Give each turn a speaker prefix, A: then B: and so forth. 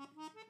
A: Mm-hmm.